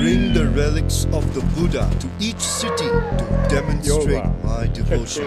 bring the relics of the Buddha to each city to demonstrate my devotion.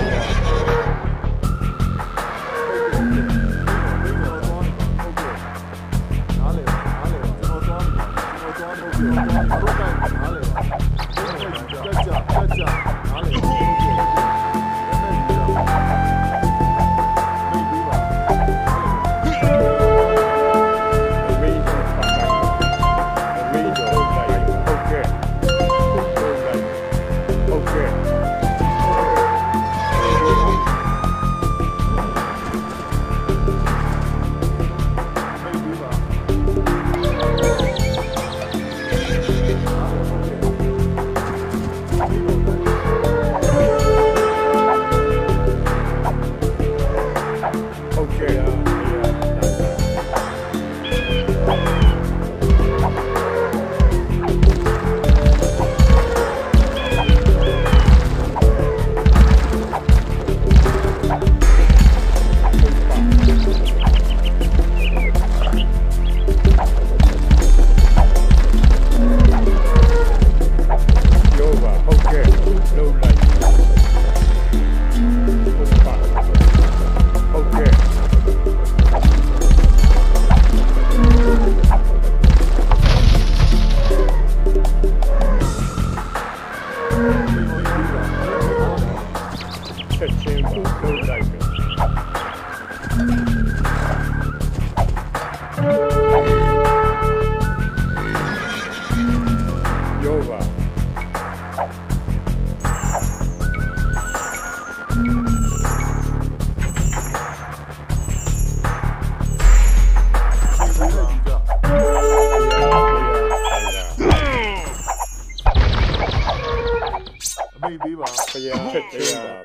ပေးပါဘုရား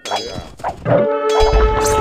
ဘုရား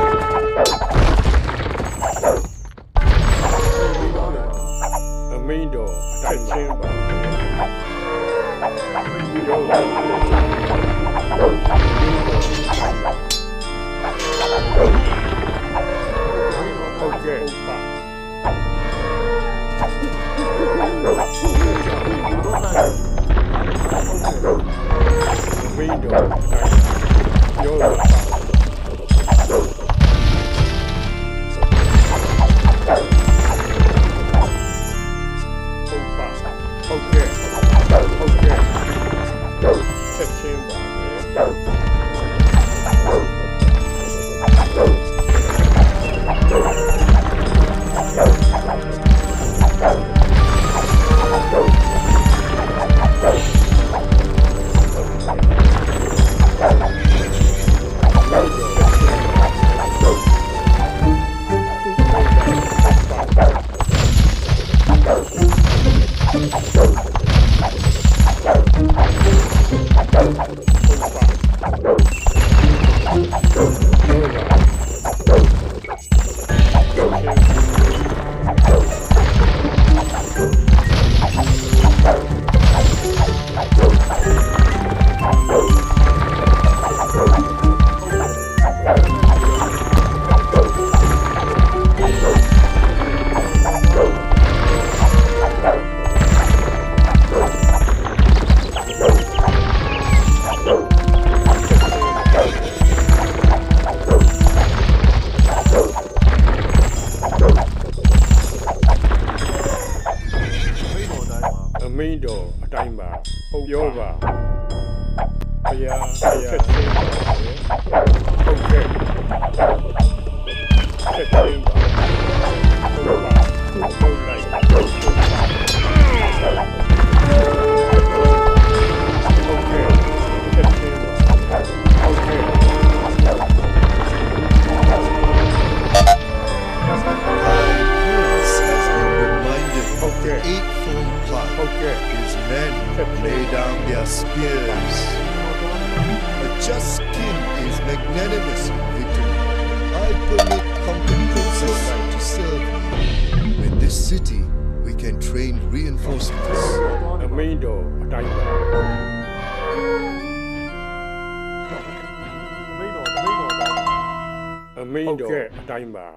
တိုင်းပါ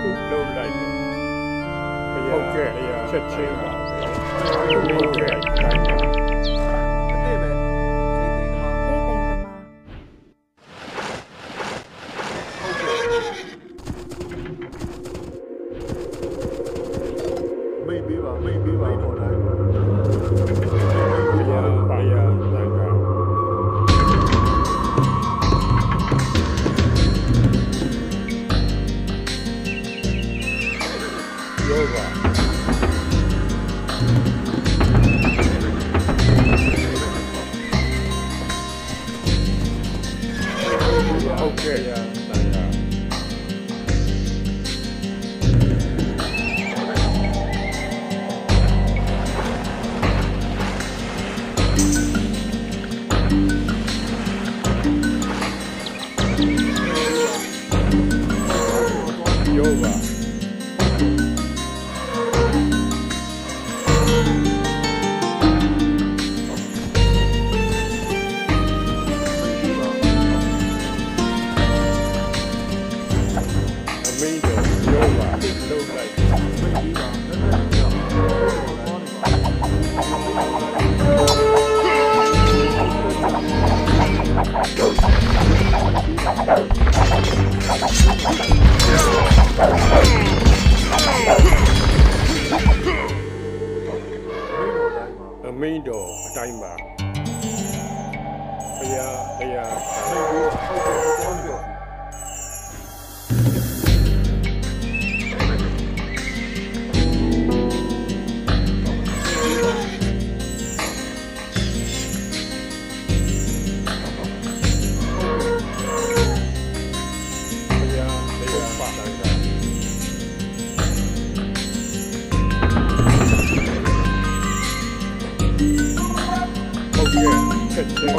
ခုလုံးလိုက်ဟုတ်ကဲ့ချက်ချင်းပါ Nova. 呀，哎呀，哎呀，哎呀，哎呀，哎呀，哎呀，Okay.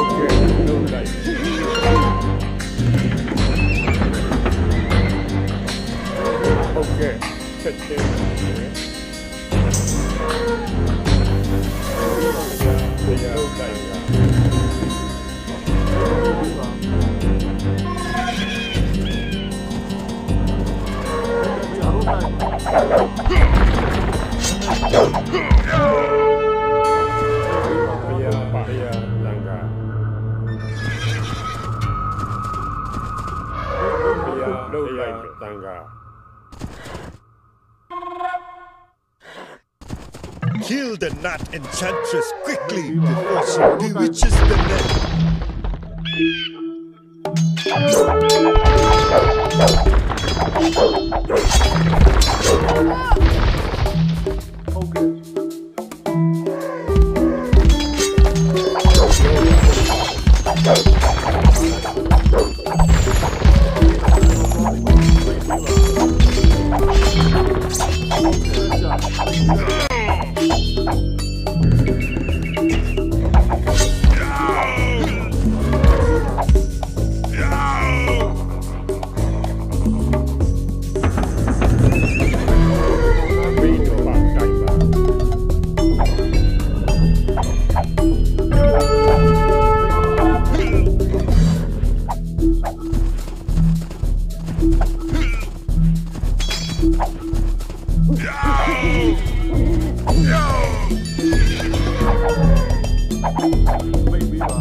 Go! Tanga. Kill the Nat Enchantress quickly before she bewitches the net. Okay. Música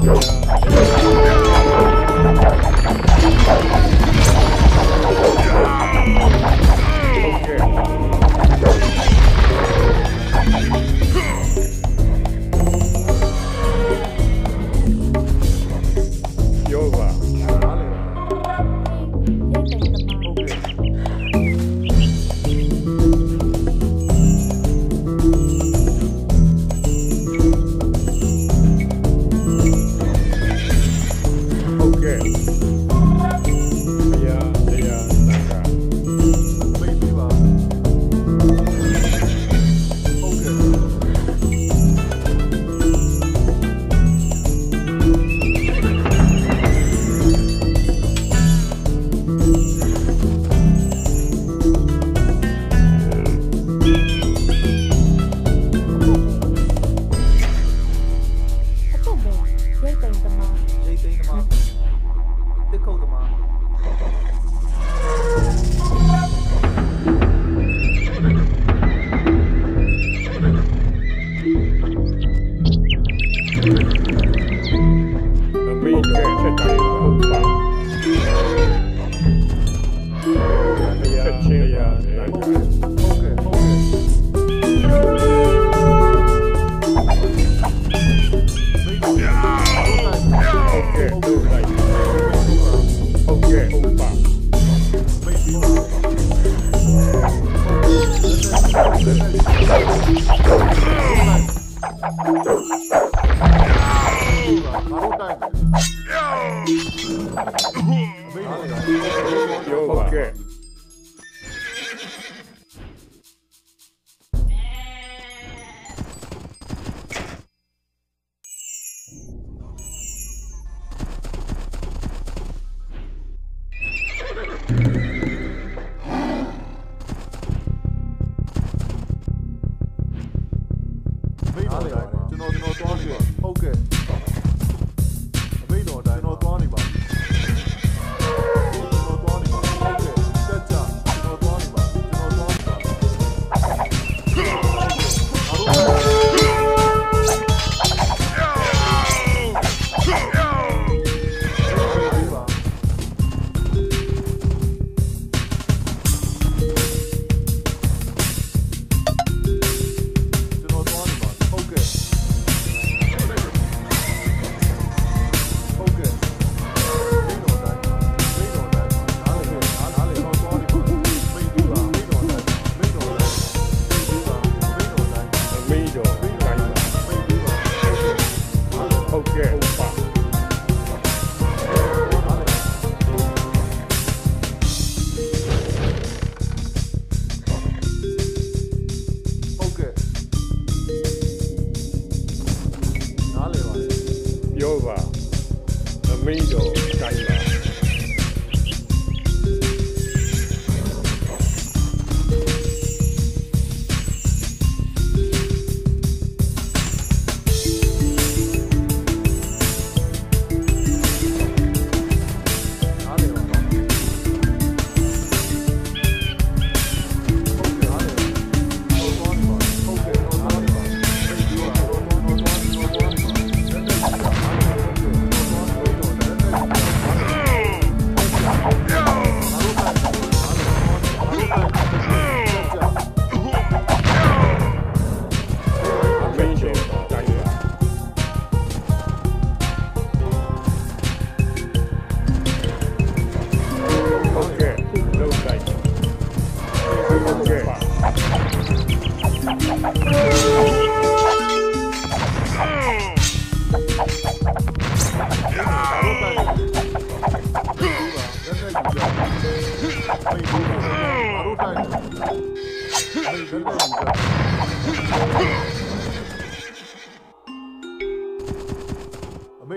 Yeah.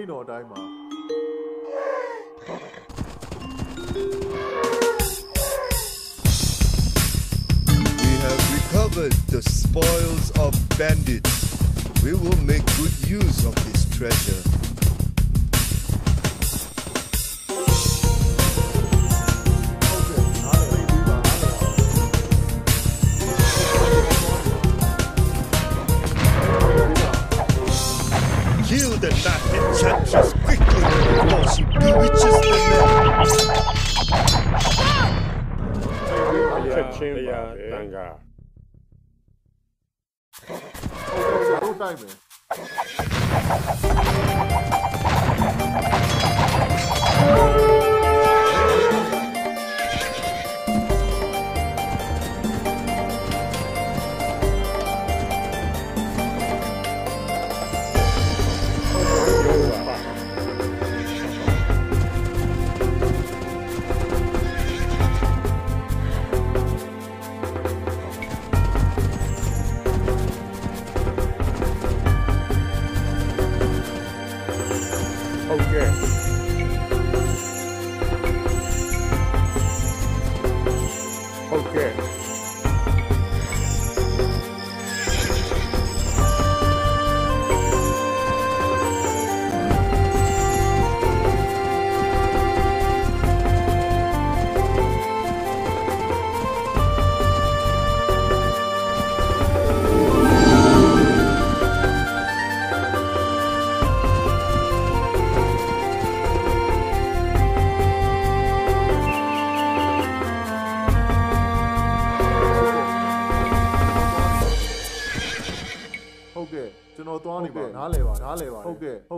We have recovered the spoils of bandits. We will make good use of this treasure. subscriber.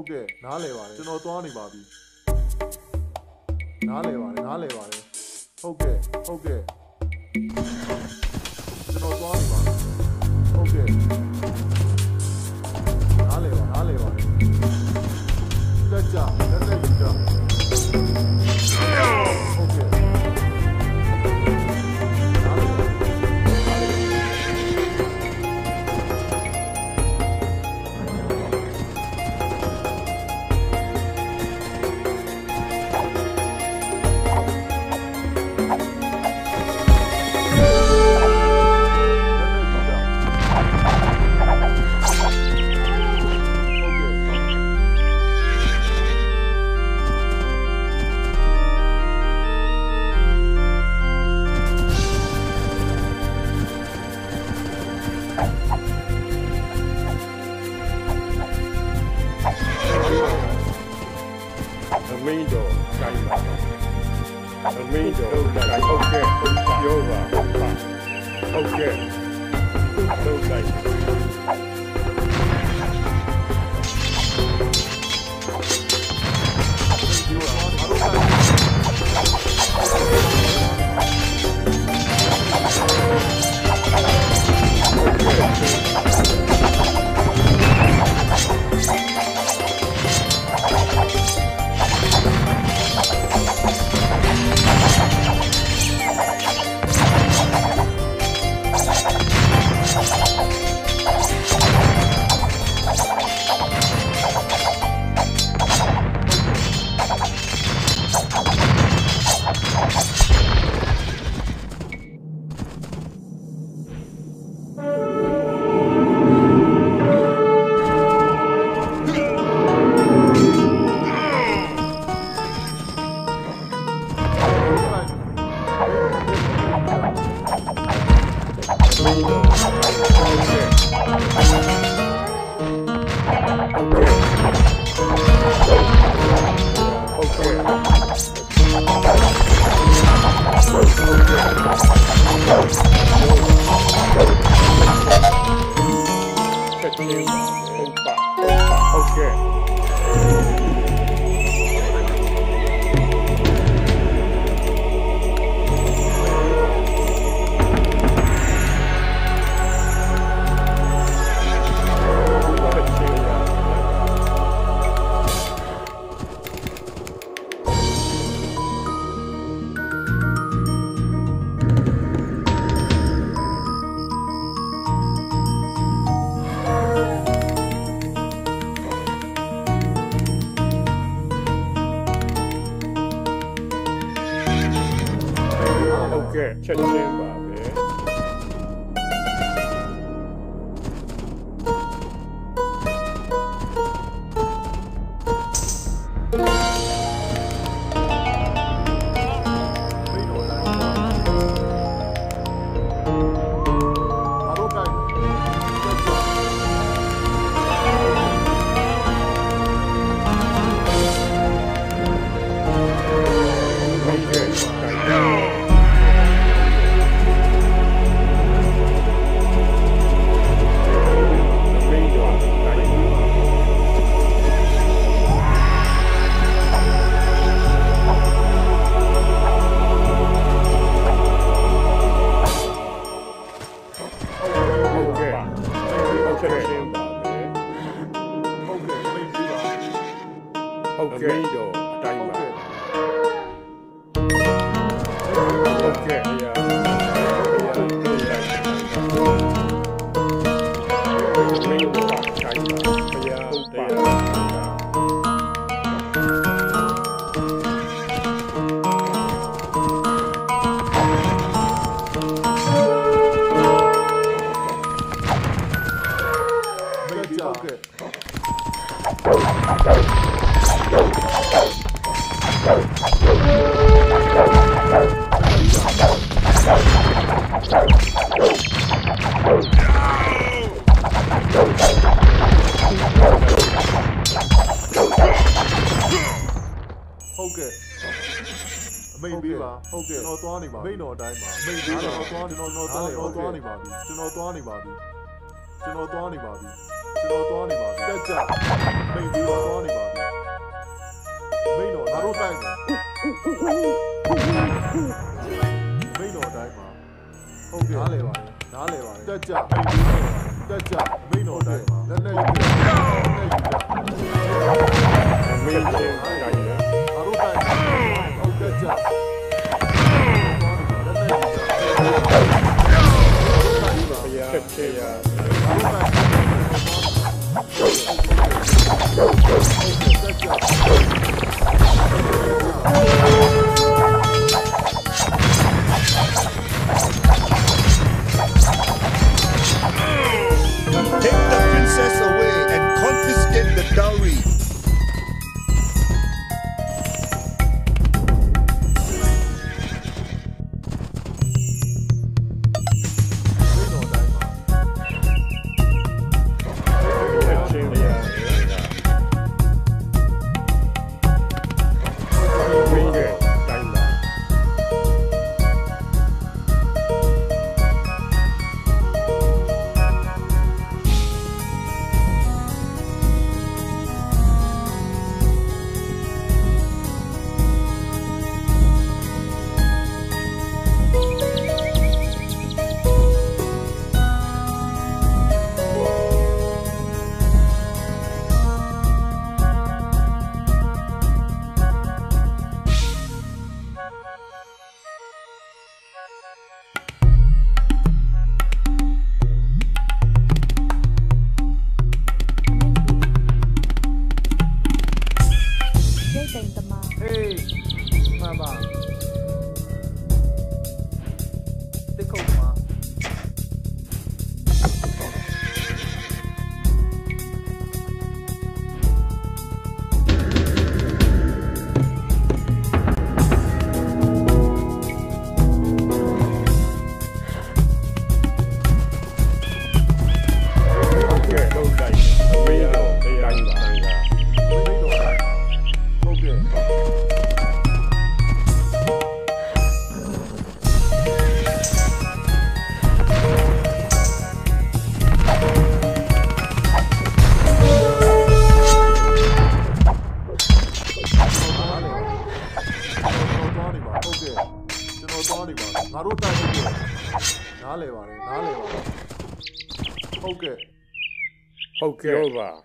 ဟုတ်ကဲ့နားလဲပါတယ်ကျွန်တော်သွားနေပါပြီနားလဲပါတယ်နားလဲပါတယ်ဟုတ်ကဲ့ဟုတ်ကဲ့ကျွန်တော်သွားနေပါပြီဟုတ်ကဲ့ Opa, opa, okay. လားဟုတ်ကဲ့ကျွန်တော်သွားနေပါမိတ်တော်အတိုင်းပါမိတ်သေးတော့သွားနေတော့တော့သွားနေတော့သွားနေပါပြီကျွန်တော်သွားနေပါပြီကျွန်တော်သွားနေပါပြီကျွန်တော်သွားနေပါပြီတက်ကြမိတ်သေးတော့သွားနေပါပြီမိတ်တော်ငါတို့တိုက်မယ်မိတ်တော်အတိုင်းပါဟုတ်ကဲ့နားလေပါနားလေပါတက်ကြတက်ကြမိတ်တော်အတိုင်းပါလက်လက်ယူလက်လက်ယူမိတ်တော် şey ya. Thank. Ok. Eu.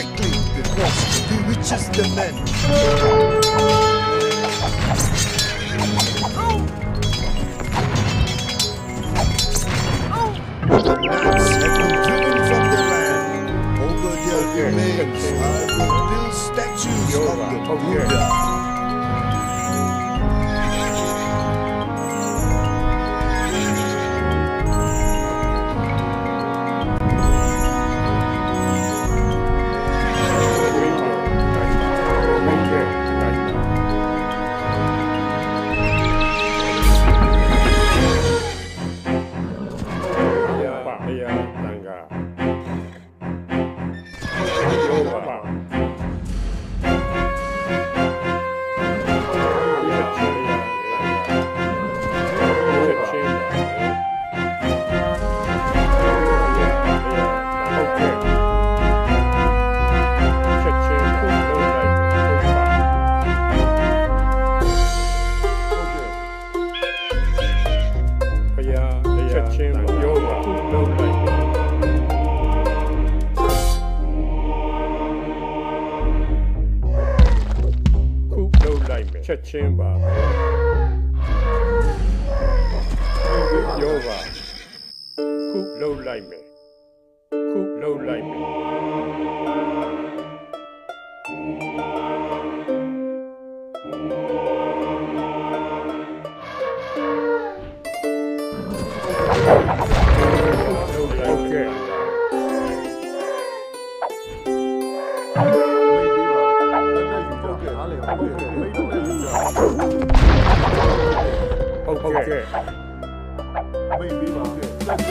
the cross, he reaches the men. Have been driven from land. Over their remains statues of the Buddha. OK。未吗？对，再见。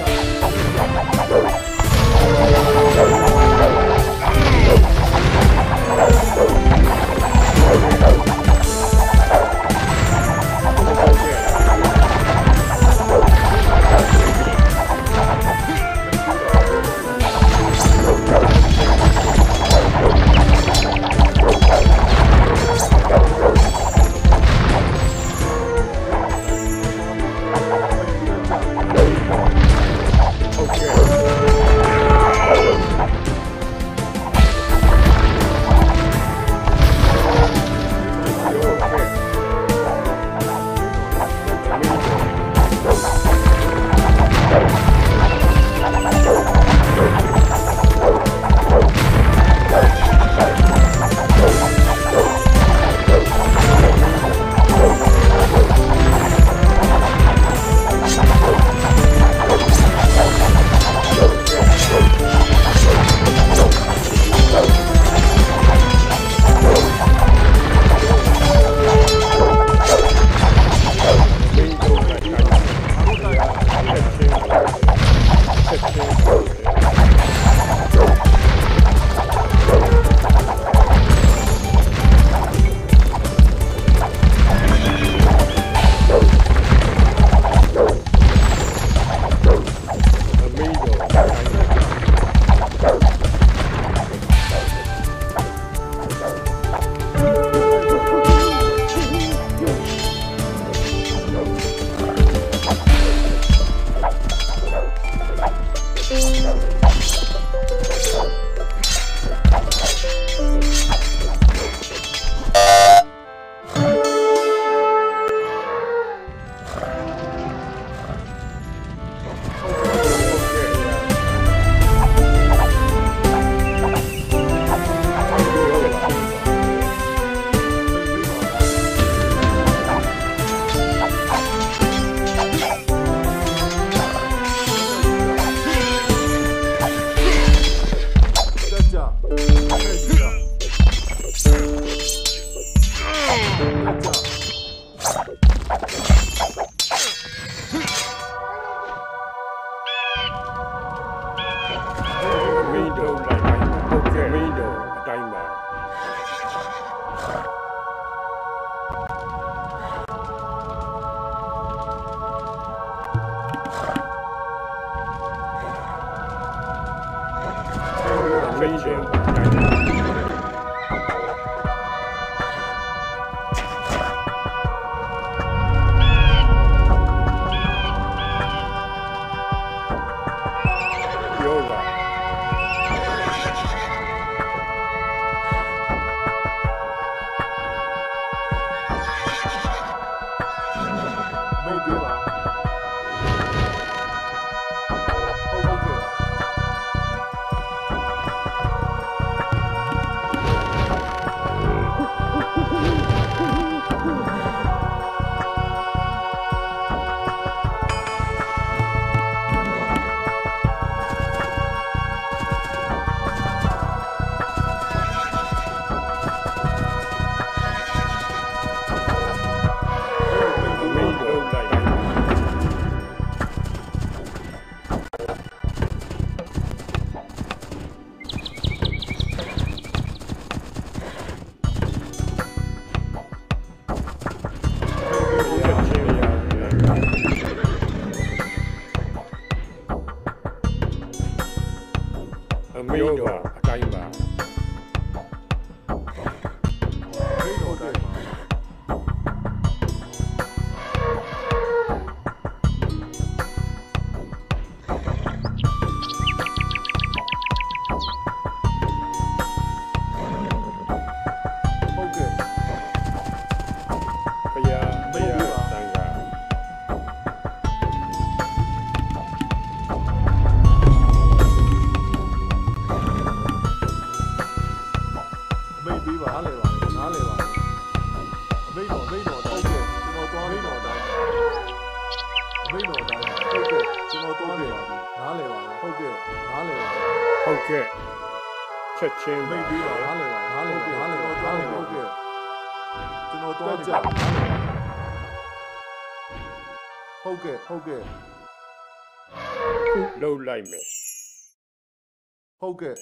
ကဲ့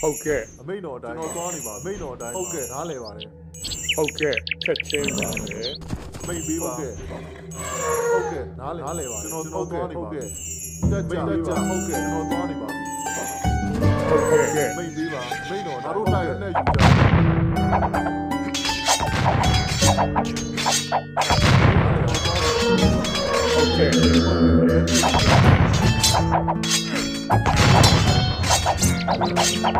ဟုတ်ကဲ့အမိန်တော်အတိုင်းကျွန်တော်သွားနေပါအမိန်တော်အတိုင်းဟုတ်ကဲ့နားလေပါတယ်ဟုတ်ကဲ့ချက်ချင်းပါပဲမိတ်ပြီးပါဟုတ်ကဲ့ဟုတ်ကဲ့နားလေနားလေပါကျွန်တော်သွားနေပါဟုတ်ကဲ့တက်ကြတက်ကြဟုတ်ကဲ့ကျွန်တော်သွားနေပါဟုတ်ကဲ့မိတ်ပြီးပါမိတ်တော်ငါတို့တိုင်းနဲ့ယူတာဟုတ်ကဲ့ ချက်